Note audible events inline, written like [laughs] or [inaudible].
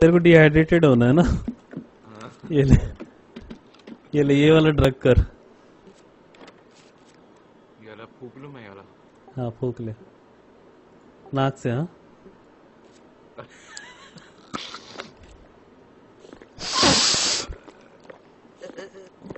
तेरे को डिहाइड्रेटेड होना है ना? हाँ। ये ले ये ले ये वाला ड्रग कर। ये वाला फूंक लूँ मैं ये वाला? हाँ फूंक ले। नाक से हाँ। [laughs]